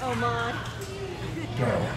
Oh, my. Go.